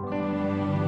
you